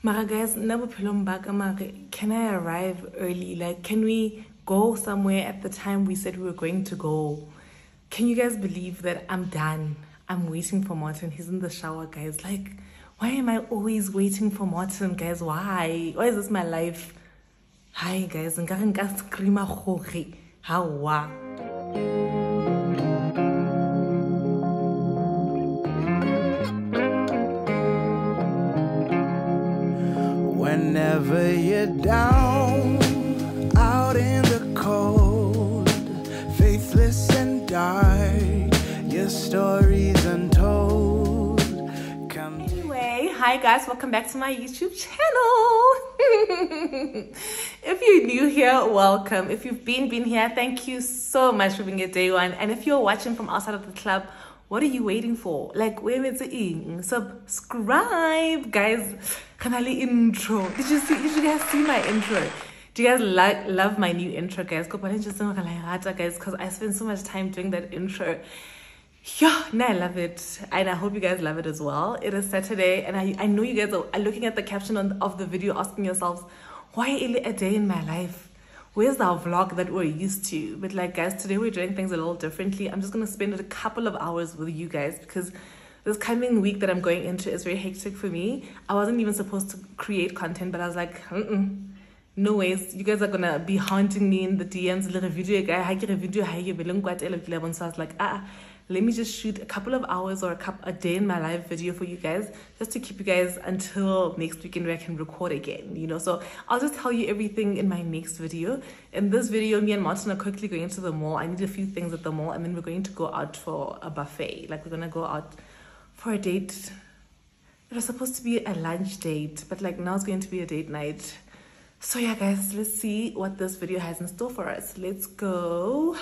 Mara guys, never back. Can I arrive early? Like, can we go somewhere at the time we said we were going to go? Can you guys believe that I'm done? I'm waiting for Martin. He's in the shower, guys. Like, why am I always waiting for Martin, guys? Why? Why is this my life? Hi, guys. Nka nka screama gore. Hawa. Whenever you're down, out in the cold, faithless and dark, your story's untold. Come Anyway, hi guys, welcome back to my YouTube channel. if you're new here, welcome. If you've been been here, thank you so much for being a day one. And if you're watching from outside of the club, what are you waiting for? Like, where is it in? Subscribe, guys. Kanali intro. Did you see? Did you guys see my intro? Do you guys like love my new intro, guys? guys, because I spend so much time doing that intro. Yeah, no, I love it. And I hope you guys love it as well. It is Saturday, and I, I know you guys are looking at the caption on, of the video asking yourselves, why is it a day in my life? Where's our vlog that we're used to? But like guys today we're doing things a little differently. I'm just gonna spend a couple of hours with you guys because this coming week that i'm going into is very hectic for me. I wasn't even supposed to create content but i was like mm -mm, no ways. You guys are gonna be haunting me in the dms little video guy. Video. So i was like ah let me just shoot a couple of hours or a couple a day in my live video for you guys just to keep you guys until next weekend where I can record again you know? So I'll just tell you everything in my next video. In this video me and Martin are quickly going to the mall. I need a few things at the mall and then we're going to go out for a buffet. Like we're gonna go out for a date. It was supposed to be a lunch date but like now it's going to be a date night. So yeah guys let's see what this video has in store for us. Let's go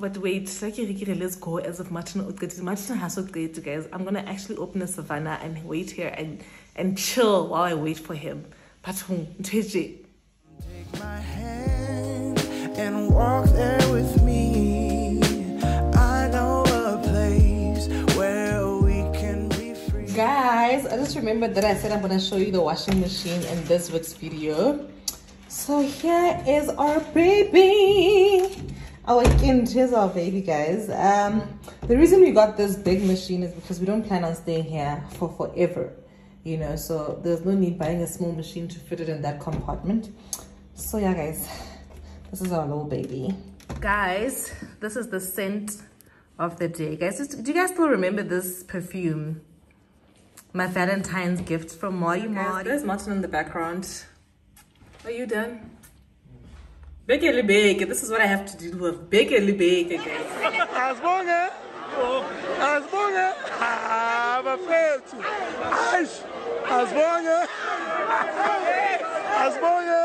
but wait, let's go as if Martin Martin has so great, guys. I'm gonna actually open the Savanna and wait here and and chill while I wait for him. But Take my hand and walk there with me. I know a place where we can be free. Guys, I just remembered that I said I'm gonna show you the washing machine in this week's video. So here is our baby our kind here's our baby guys um the reason we got this big machine is because we don't plan on staying here for forever you know so there's no need buying a small machine to fit it in that compartment so yeah guys this is our little baby guys this is the scent of the day guys do you guys still remember this perfume my valentine's gift from Marty Marty. There's Martin in the background. Are you done? Bekele beke. This is what I have to do with Bekele beke, guys. Asbonga. Asbonga. Ah, bafethu. Aish. Asbonga. Asbonga.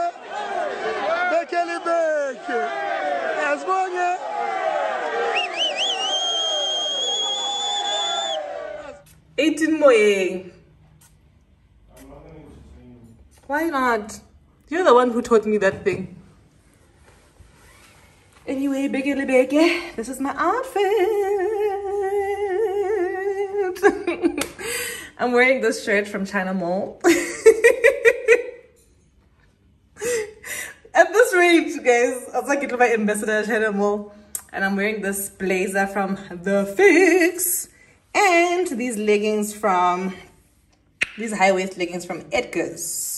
Bekele beke. Asbonga. Eighteen more. Why not? You're the one who taught me that thing. Anyway, biggie biggie, this is my outfit. I'm wearing this shirt from China Mall. At this rate, guys, I was like my ambassador China Mall. And I'm wearing this blazer from The Fix. And these leggings from, these high waist leggings from Edgars.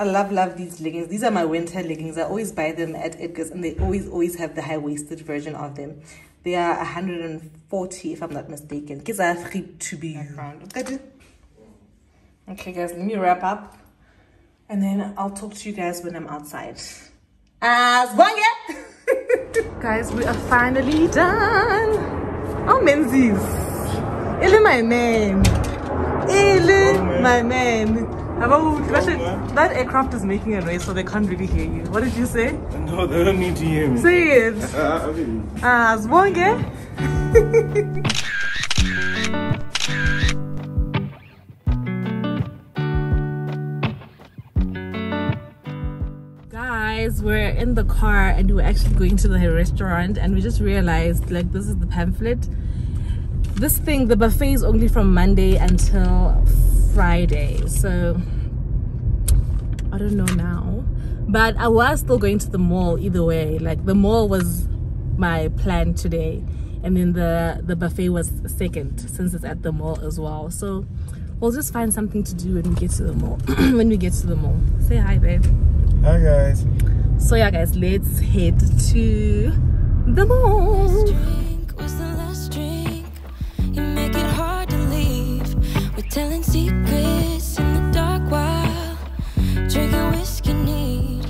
I love, love these leggings. These are my winter leggings. I always buy them at Edgars and they always, always have the high-waisted version of them. They are 140 if I'm not mistaken. Kids are free to be around. Okay guys, let me wrap up and then I'll talk to you guys when I'm outside. As one Guys, we are finally done. Oh, Menzies. Ili my man. Ili oh, my man. That aircraft is making a noise, so they can't really hear you. What did you say? No, they don't need to hear me. Say it. Ah, Zwonge. Guys, we're in the car and we're actually going to the restaurant and we just realized like this is the pamphlet. This thing, the buffet is only from Monday until Friday. So I don't know now. But I was still going to the mall either way. Like the mall was my plan today. And then the, the buffet was second since it's at the mall as well. So we'll just find something to do when we get to the mall. when we get to the mall. Say hi, babe. Hi guys. So yeah guys, let's head to the mall. Telling secrets in the dark while drinking whiskey neat.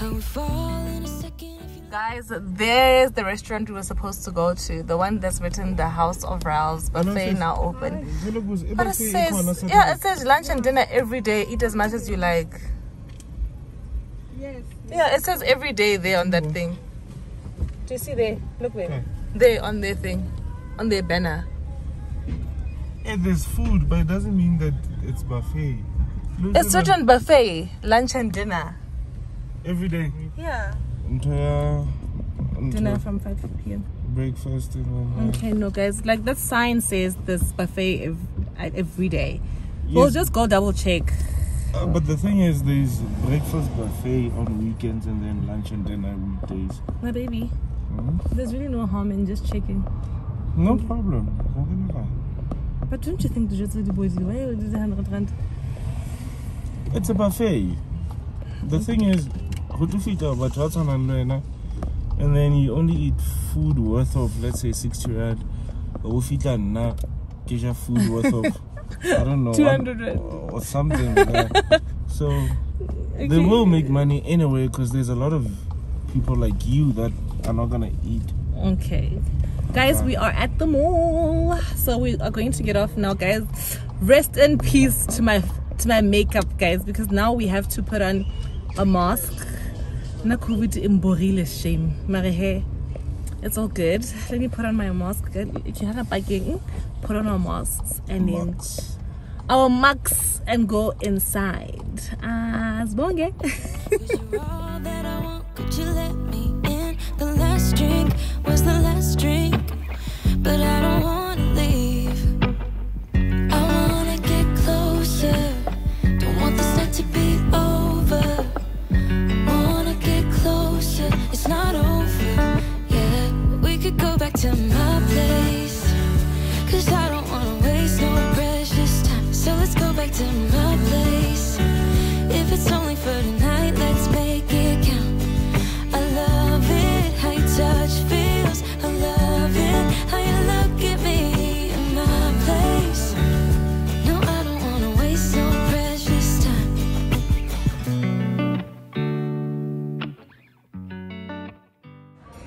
I would fall in a second if you Guys, there's the restaurant we were supposed to go to. The one that's written the House of Ralph's buffet now open. But it says, yeah, it says lunch and dinner every day. Eat as much as you like. Yes. Yeah, it says every day there on that thing. Do you see there? Look there. There on their thing, on their banner. Yeah, there's food, but it doesn't mean that it's buffet. Look It's at that. written buffet, lunch and dinner. every day. Yeah. Until, Dinner from 5 p.m. breakfast and then, uh, Okay, no, guys. Like that sign says this buffet ev- at every day. We'll just go double check. uh, but the thing is, there's breakfast buffet on weekends and then lunch and dinner weekdays. My baby. Mhm. There's really no harm in just checking. No problem. But don't you think the just the boys why are these 100 rand? It's a buffet. The thing is, go to fita batho ba tshwanang le wena, and then you only eat food worth of let's say 60 rand. Go fita nna ke ja food worth of I don't know 200 rand. or something. like so they will make money anyway because there's a lot of people like you that are not gonna eat. Okay. Guys, we are at the mall. So we are going to get off now, guys. Rest in peace to my to my makeup, guys, because now we have to put on a mask. Na COVID imborile shame. Mare it's all good. Let me put on my mask. If you had a biking, put on our masks and then our masks and go inside. Ah, As bonge. Eh? But I don't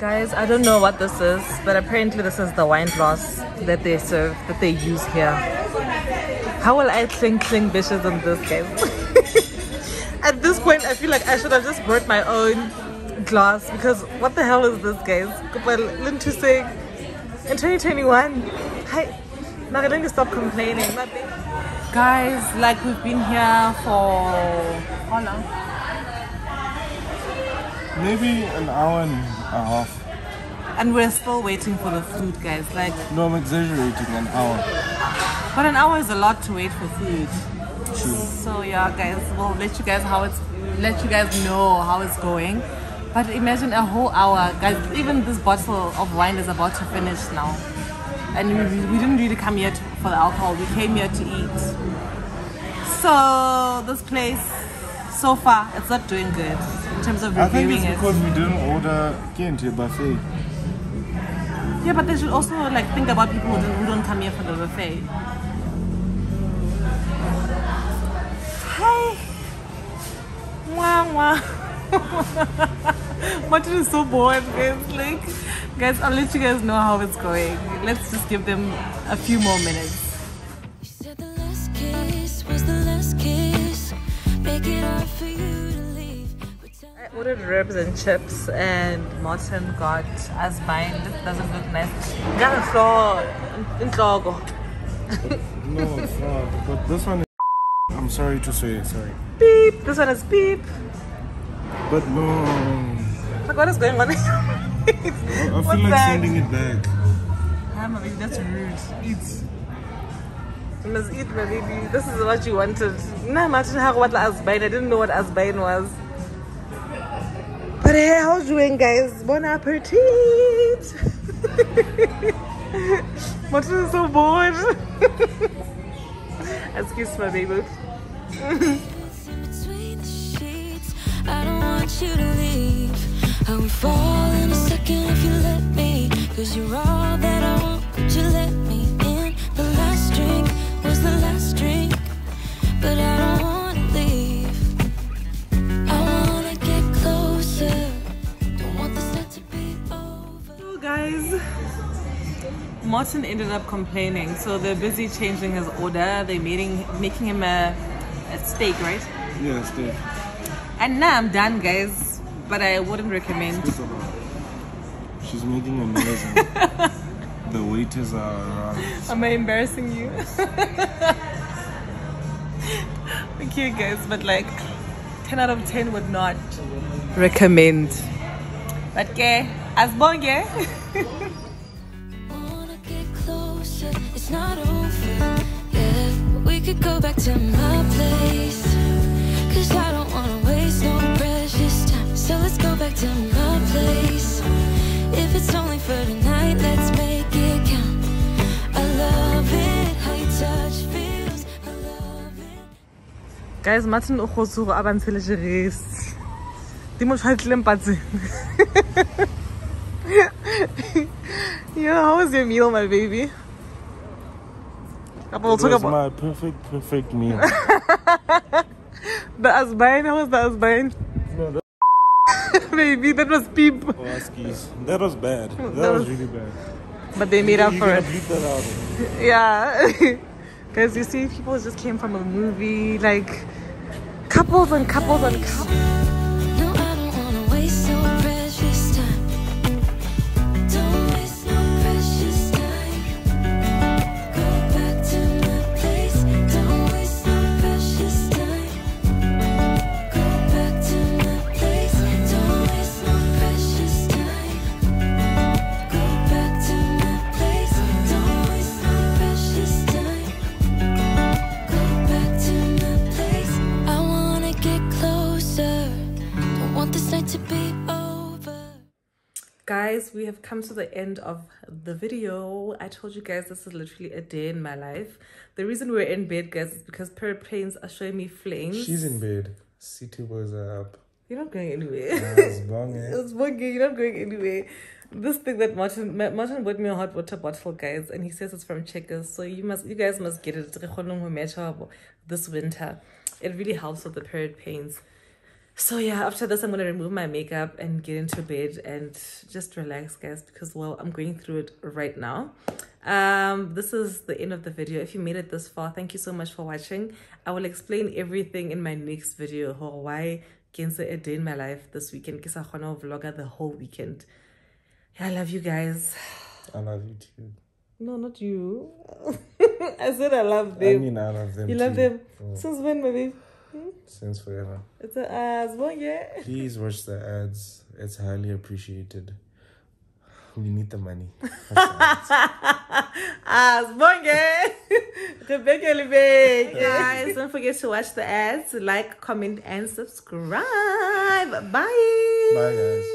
Guys, I don't know what this is, but apparently this is the wine glass that they serve, that they use here. How will I clink clink dishes on this, guys? At this point, I feel like I should have just brought my own glass because what the hell is this, guys? In 2021, hi, me stop complaining. Guys, like we've been here for how long? Maybe an hour and a half. And we're still waiting for the food, guys. Like, No, I'm exaggerating. An hour. But an hour is a lot to wait for food. True. So yeah, guys, we'll let you guys how it's let you guys know how it's going. But imagine a whole hour, guys. Even this bottle of wine is about to finish now, and we, we didn't really come here to, for the alcohol. We came here to eat. So this place, so far, it's not doing good in terms of I think reviewing it's it. because we didn't order Kente buffet. Yeah, but they should also like think about people who don't, who don't come here for the buffet. Hi. Wow, wow. Martin is so bored, guys. Like, guys, I'll let you guys know how it's going. Let's just give them a few more minutes. You said the last kiss was the last kiss. Make it hard for you ordered ribs and chips, and Martin got us buying. This doesn't look nice. Got a floor in Togo. No, not. But this one is. I'm sorry to say, sorry. Beep. This one is beep. But no. Like, what is going on? I I feel What's like that? sending it back. Ah, my baby, that's rude. It's. You must eat, my baby. This is what you wanted. Nah, imagine how what asbain. I didn't know what asbain was. But hey, how's doing, guys? Bon appetit. Martin is so bored. Excuse my baby. between the sheets. I don't want you to leave. I would fall in a second if you let me. Cause you're all that I want. You let me in? The last drink was the last drink. But I Martin ended up complaining. So they're busy changing his order. They're making making him a, a steak, right? Yeah, steak. And now I'm done, guys. But I wouldn't recommend. She's making amazing. the waiters are around. Am I embarrassing you? okay, guys, but like 10 out of 10 would not recommend. But okay, as bon, yeah? could go back to my place. Cause I don't wanna waste no precious time. So let's go back to my place. If it's only for tonight, let's make it count. I love it, how you touch feels. I love it. Guys, Martin o go tsogo a bantshe le jeresi. Di. Yeah, how was your meal, my baby? Couple we'll It talk was about my perfect, perfect meal. the asbain. How was the asbain? no, that Baby, that was peep. was oh, skis. That was bad. That, That was, was- really bad. But they made up you for it. bleep that out. Yeah. Because you see, people just came from a movie, like couples and couples and couples. Guys, we have come to the end of the video. I told you guys this is literally a day in my life. The reason we're in bed, guys, is because Parrot Planes are showing me flames. She's in bed. City boys are up. You're not going anywhere. That's bong, eh? It's buggy. You're not going anywhere. This thing that Martin Martin bought me a hot water bottle, guys, and he says it's from Checkers. So you must, you guys must get it. Re kgone ho matcha This winter, it really helps with the period pains. So yeah, after this, I'm gonna remove my makeup and get into bed and just relax, guys, because well, I'm going through it right now. Um, this is the end of the video. If you made it this far, thank you so much for watching. I will explain everything in my next video. Why can say a day in my life this weekend? Because I want to the whole weekend. Yeah, I love you guys. I love you too. No, not you. I said I love I them. mean, I love them you too. love them Mm. since when, baby? Mm-hmm. Since forever. It's a as well, yeah. Please watch the ads. It's highly appreciated. We need the money. Ah, as bonge. Rebecca Lebek. Guys, don't forget to watch the ads, like, comment, and subscribe. Bye. Bye, guys.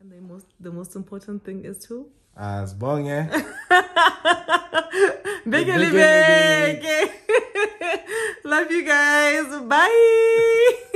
And the most the most important thing is to As ah, big and big. Love you guys. Bye.